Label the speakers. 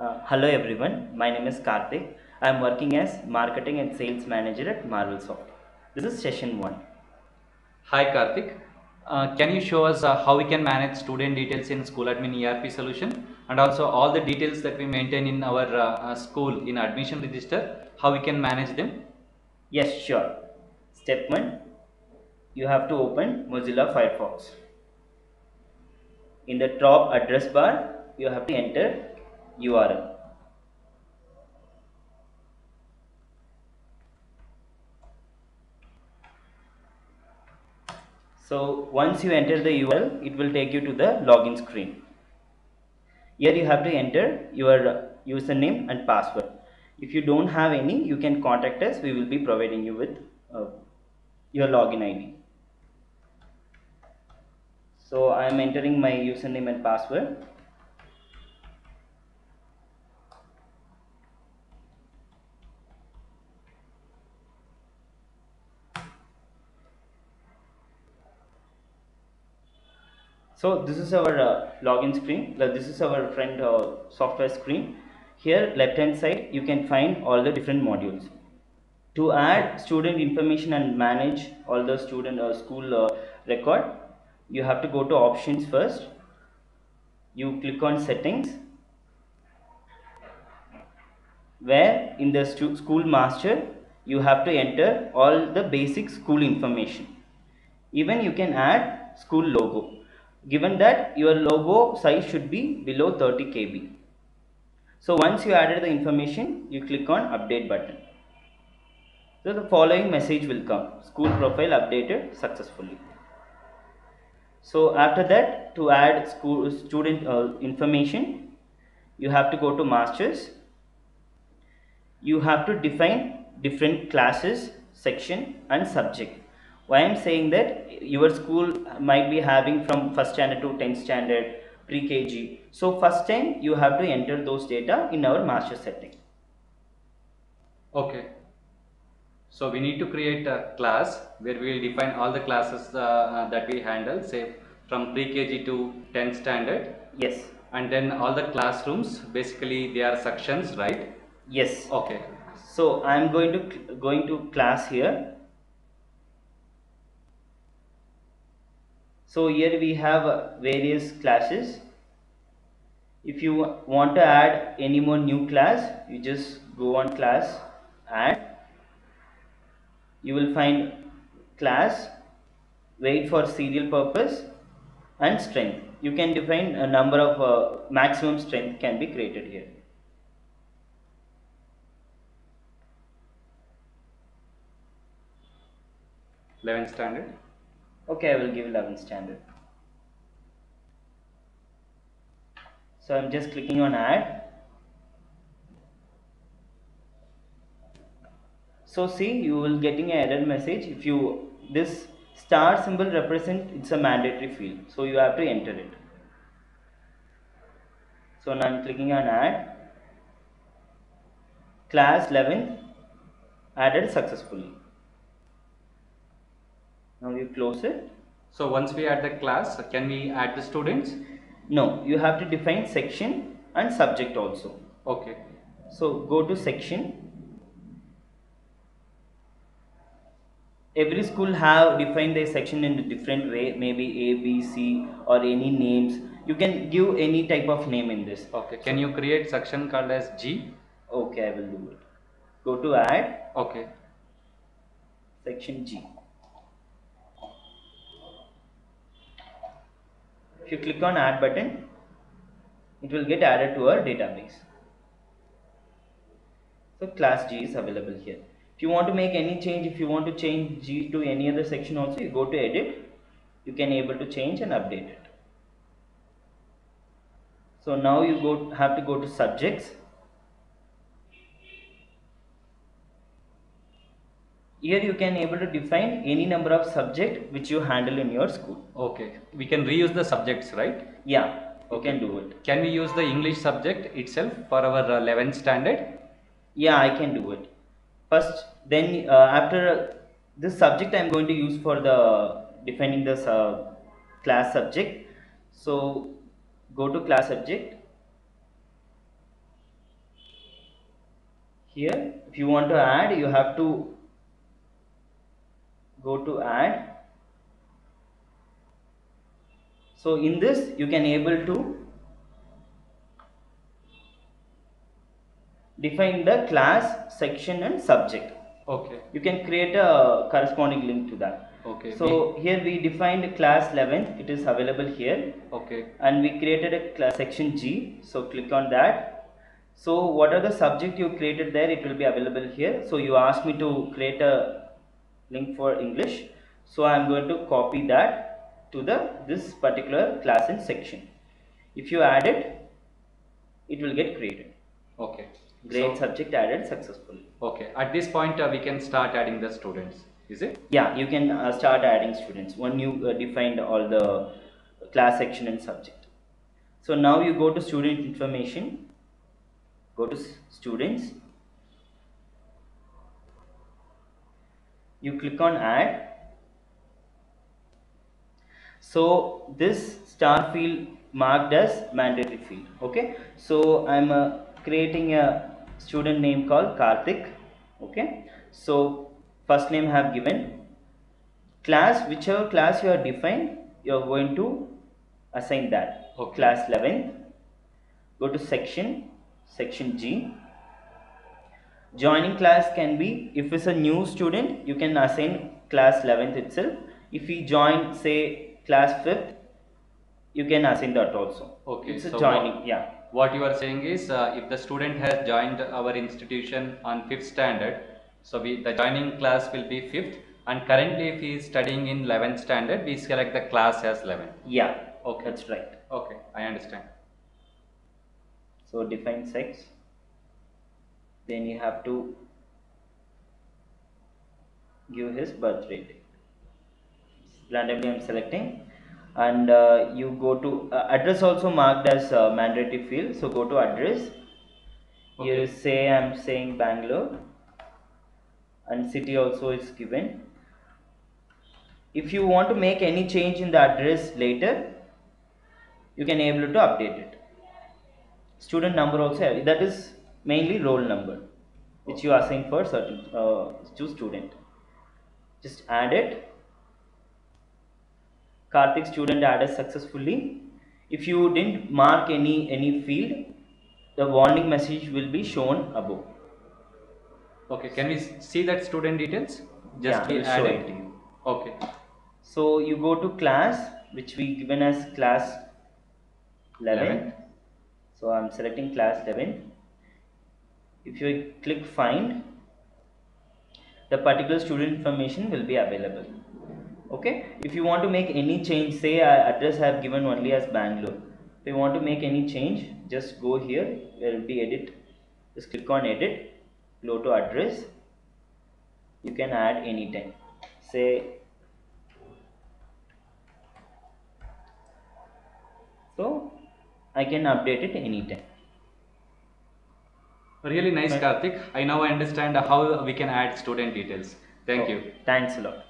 Speaker 1: Uh, hello everyone, my name is Karthik. I am working as Marketing and Sales Manager at Marvelsoft. This is session 1.
Speaker 2: Hi Karthik. Uh, can you show us uh, how we can manage student details in school admin ERP solution and also all the details that we maintain in our uh, uh, school in admission register, how we can manage them?
Speaker 1: Yes, sure. Step 1 You have to open Mozilla Firefox. In the top address bar, you have to enter URL. So once you enter the URL, it will take you to the login screen. Here you have to enter your username and password. If you don't have any, you can contact us. We will be providing you with uh, your login ID. So I am entering my username and password. So this is our uh, login screen. Like, This is our friend uh, software screen. Here left hand side you can find all the different modules. To add student information and manage all the student uh, school uh, record, you have to go to options first. You click on settings where in the school master you have to enter all the basic school information even you can add school logo given that your logo size should be below 30 kb. So once you added the information you click on update button. So the following message will come. School profile updated successfully. So after that to add school student uh, information you have to go to masters. You have to define different classes section and subject why i'm saying that your school might be having from first standard to 10th standard pre kg so first time you have to enter those data in our master setting
Speaker 2: Okay. So we need to create a class where we will define all the classes uh, uh, that we handle, say from pre-KG to 10th standard
Speaker 1: yes
Speaker 2: and then all the classrooms, basically they are sections, right?
Speaker 1: yes
Speaker 2: Okay.
Speaker 1: so i am going to going to class here so here we have various classes if you want to add any more new class you just go on class add you will find class weight for serial purpose and strength you can define a number of uh, maximum strength can be created here.
Speaker 2: Eleventh standard.
Speaker 1: Okay, I will give 11 standard. So I'm just clicking on add. So see, you will getting an error message if you this star symbol represent it's a mandatory field, so you have to enter it. So now I'm clicking on add. Class 11th added successfully. Now you close it.
Speaker 2: So once we add the class, can we add the students?
Speaker 1: No, you have to define section and subject also.
Speaker 2: Okay.
Speaker 1: So go to section. Every school have defined their section in a different way, maybe A, B, C or any names. You can give any type of name in this.
Speaker 2: Okay. Can you create section called as G?
Speaker 1: Okay, I will do it. Go to add
Speaker 2: Okay.
Speaker 1: section G. If you click on add button, it will get added to our database. So class G is available here. If you want to make any change, if you want to change G to any other section also, you go to edit, you can able to change and update it. So now you go have to go to subjects. Here you can able to define any number of subject which you handle in your school.
Speaker 2: Okay. We can reuse the subjects, right?
Speaker 1: Yeah, you
Speaker 2: Okay.
Speaker 1: can do it.
Speaker 2: Can we use the English subject itself for our uh, 11th standard?
Speaker 1: Yeah, I can do it. First, then uh, after this subject, I'm going to use for the defining this uh, class subject. So go to class subject. here if you want to add you have to go to add. So in this you can able to define the class section and subject.
Speaker 2: Okay.
Speaker 1: you can create a corresponding link to that.
Speaker 2: Okay.
Speaker 1: so here we defined class 11 it is available here.
Speaker 2: Okay.
Speaker 1: and we created a class section G. So click on that. So what are the subject you created there? It will be available here. So you asked me to create a link for English so I am going to copy that to the this particular class and section if you add it it will get created
Speaker 2: Okay.
Speaker 1: great
Speaker 2: So-
Speaker 1: subject added successfully
Speaker 2: Okay. At this point, uh, we can start adding the students. Is it?
Speaker 1: yeah you can uh, start adding students when you uh, defined all the class section and subject so now you go to student information go to students you click on add. So this star field marked as mandatory field okay? So i'm uh, creating a student name called karthik okay? So first name I have given. Class whichever class you are defined you are going to assign that.
Speaker 2: Okay.
Speaker 1: class 11 go to section section g joining class can be if it's a new student you can assign class 11th itself if we join say class 5th you can assign that also
Speaker 2: Okay,
Speaker 1: it's a
Speaker 2: so
Speaker 1: joining
Speaker 2: what-
Speaker 1: yeah
Speaker 2: What you are saying is, uh, if the student has joined our institution on fifth standard, so we the joining class will be fifth, and currently if he is studying in 11th standard, we select the class as 11.
Speaker 1: yeah
Speaker 2: Okay.
Speaker 1: that's right
Speaker 2: Okay, I understand.
Speaker 1: so define sex then you have to give his birth date randomly i'm selecting. And uh, you go to uh, address also marked as uh, mandatory field. So go to address. You say i'm saying bangalore. And city also is given. If you want to make any change in the address later you can able to update it. Student number also that is mainly roll number which you are assign for certain uh, to student just add it Karthik student added successfully if you didn't mark any any field the warning message will be shown above
Speaker 2: Okay, can we see that student details? Just
Speaker 1: Yeah,
Speaker 2: we
Speaker 1: we'll show
Speaker 2: added.
Speaker 1: it to you.
Speaker 2: Okay.
Speaker 1: so you go to class which we given as class 11
Speaker 2: 11.
Speaker 1: so i'm selecting class 11 if you click find the particular student information will be available. Okay? If you want to make any change say address i have given only as bangalore. If you want to make any change just go here there will be edit. Just click on edit go to address. You can add anytime. Say so i can update it anytime
Speaker 2: Really nice. Karthik. I now understand how we can add student details. Thank
Speaker 1: Okay.
Speaker 2: you.
Speaker 1: thanks a lot